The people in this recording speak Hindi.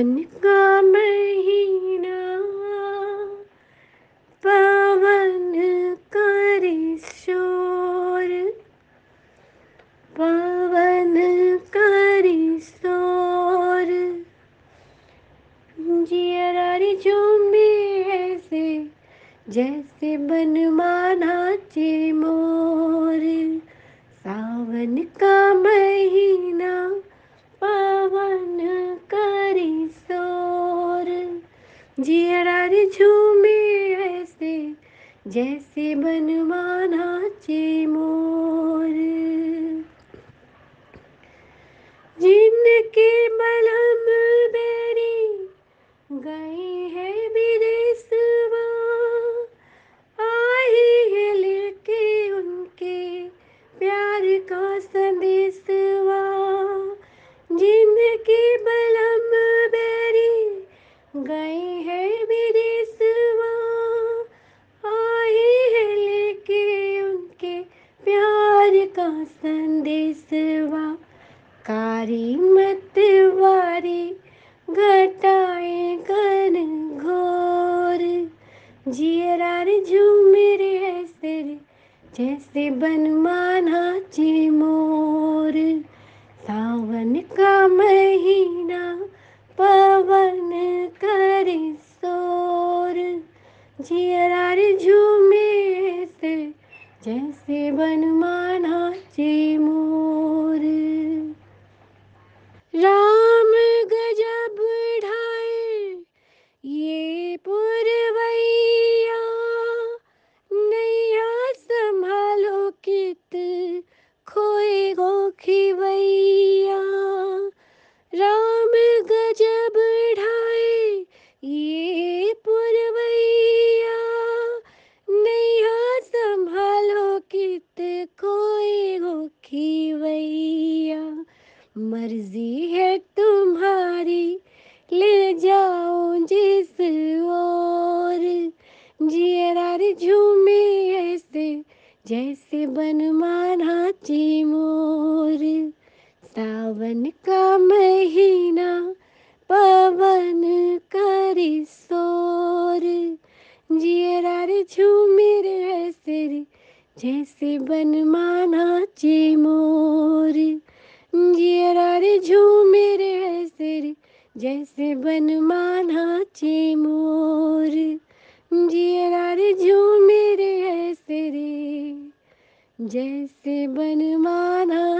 पवन का महीना, पवन करे शोर, पवन करे शोर। जियरारी झूमी ऐसे जैसे बन माना चे मोर। सावन का मैं जैसे बनवा नाचे मोर जिनके बलम बेरी गए हैं विदेशवा, आई है लेके उनके प्यार का संदेशवा संदेशवा कारी मतवारी, घटाए कर घोर। जियरा रे झूमेर ऐसे रे जैसे बनमाना चे मोर सावन का महीना पवन कर सोर। जियरा रे झूमे ऐसे जैसे बनमाना चे मोर। राम गजब ढाए, ये पुरवैया नैया संभालो कित खोए गो खिवैया राम गजब ढाए, ये मर्ज़ी है तुम्हारी। ले जाओ जिस ओर। जियरा रे झूमे ऐसे, जैसे बन बनमाना ची मोर सावन का महीना, पवन करी सोर जियरा रे झूमे ऐसे, जैसे बनमाना ची मोर जियरा रे झूमे रे ऐसे रे जैसे बन माना चे मोर जिया रे झूमे रे ऐसे रे जैसे बनमाना चे मोर